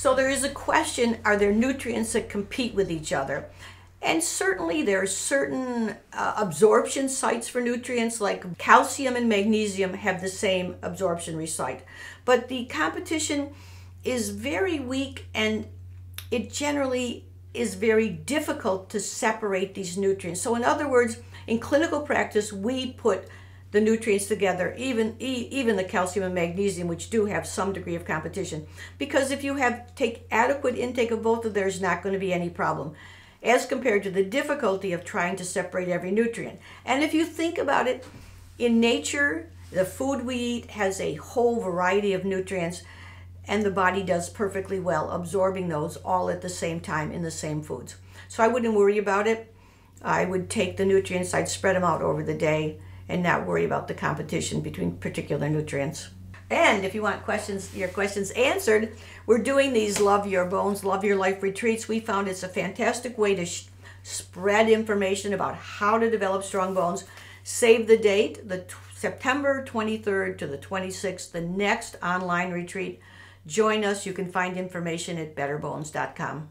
So there is a question are there nutrients that compete with each other? And certainly there are certain uh, absorption sites for nutrients like calcium and magnesium have the same absorption site. But the competition is very weak and it generally is very difficult to separate these nutrients. So in other words, in clinical practice, we put the nutrients together, even even the calcium and magnesium, which do have some degree of competition. Because if you have take adequate intake of both, of there's not going to be any problem, as compared to the difficulty of trying to separate every nutrient. And if you think about it, in nature, the food we eat has a whole variety of nutrients, and the body does perfectly well absorbing those all at the same time in the same foods. So I wouldn't worry about it. I would take the nutrients, I'd spread them out over the day and not worry about the competition between particular nutrients. And if you want questions, your questions answered, we're doing these Love Your Bones, Love Your Life retreats. We found it's a fantastic way to spread information about how to develop strong bones. Save the date, the September 23rd to the 26th, the next online retreat. Join us. You can find information at betterbones.com.